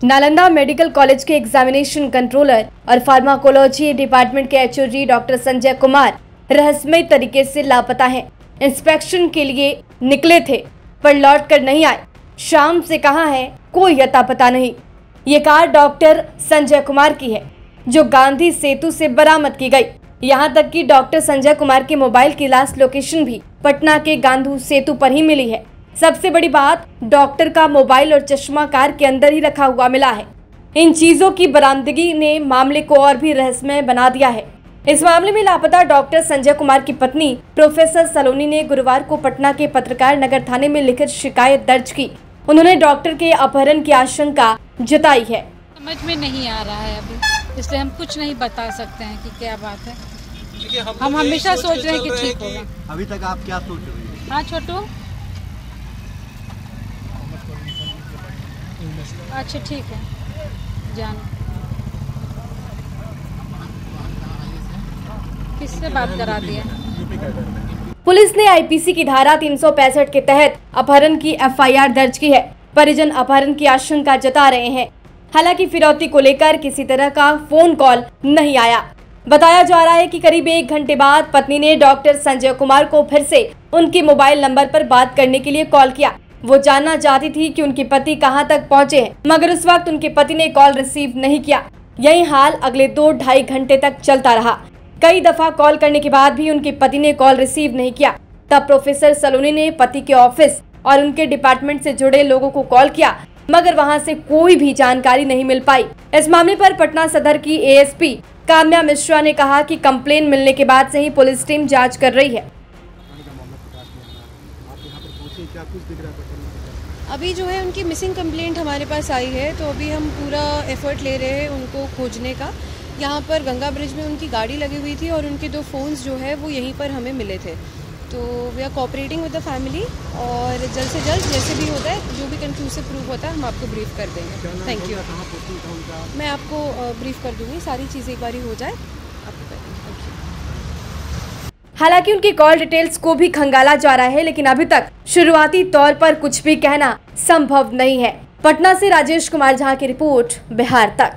Nalanda medical college के examination controller और pharmacology department के एचओडी डॉक्टर संजय कुमार रहस्यमय तरीके से लापता हैं। इंस्पेक्शन के लिए निकले थे, पर लौट कर नहीं आए। शाम से कहा है, कोई अता पता नहीं। ये कार डॉक्टर संजय कुमार की है, जो गांधी सेतु से बरामद की गई। यहाँ तक कि डॉक्टर संजय कुमार के मोबाइल की लास्ट लोकेशन भी पटना के गांधी सेतु पर ही मिली है। सबसे बड़ी बात डॉक्टर का मोबाइल और चश्मा कार के अंदर ही रखा हुआ मिला है। इन चीज़ों की बरामदगी ने मामले को और भी रहस्यमय बना दिया है। इस मामले में लापता डॉक्टर संजय कुमार की पत्नी प्रोफेसर सलोनी ने गुरुवार को पटना के पत्रकार नगर थाने में लिखित शिकायत दर्ज की। उन्होंने डॉक्टर के अपहरण की आशंका जताई है। समझ में नहीं आ रहा है अभी इसलिए हम कुछ नहीं बता सकते हैं कि क्या बात है। हम, हम हमेशा सोच सोच रहे हैं कि ठीक होगा। अभी तक आप क्या सोच रहे हैं? हाँ छोटू? अच्छा ठीक है। जान। किससे बात करा दिया? पुलिस ने आईपीसी की धारा तीन सौ पैंसठ के तहत अपहरण की एफआईआर दर्ज की है। परिजन अपहरण की आशंका जता रहे हैं। हालाँकि फिरौती को लेकर किसी तरह का फ़ोन कॉल नहीं आया। बताया जा रहा है कि करीब एक घंटे बाद पत्नी ने डॉक्टर संजय कुमार को फिर से उनके मोबाइल नंबर पर बात करने के लिए कॉल किया। वो जानना चाहती थी कि उनके पति कहाँ तक पहुँचे हैं मगर उस वक्त उनके पति ने कॉल रिसीव नहीं किया। यही हाल अगले दो ढाई घंटे तक चलता रहा। कई दफ़ा कॉल करने के बाद भी उनके पति ने कॉल रिसीव नहीं किया। तब प्रोफेसर सलोनी ने पति के ऑफ़िस और उनके डिपार्टमेंट से जुड़े लोगों को कॉल किया, मगर वहाँ से कोई भी जानकारी नहीं मिल पाई। इस मामले पर पटना सदर की एएसपी काम्या मिश्रा ने कहा कि कंप्लेन मिलने के बाद से ही पुलिस टीम जाँच कर रही है। अभी जो है उनकी मिसिंग कंप्लेंट हमारे पास आई है तो अभी हम पूरा एफर्ट ले रहे हैं उनको खोजने का। यहाँ पर गंगा ब्रिज में उनकी गाड़ी लगी हुई थी और उनके दो फ़ोन्स जो है वो यहीं पर हमें मिले थे। तो we are cooperating with the family और जल्द से जल्द जैसे भी होता है जो भी कंक्लूसिव प्रूफ होता है हम आपको ब्रीफ कर देंगे। थैंक यू मैं आपको ब्रीफ कर दूँगी सारी चीज़ें एक बारी हो जाए आपको कर देंगे। हालाँकि उनकी कॉल डिटेल्स को भी खंगाला जा रहा है, लेकिन अभी तक शुरुआती तौर पर कुछ भी कहना संभव नहीं है। पटना से राजेश कुमार झा की रिपोर्ट बिहार तक।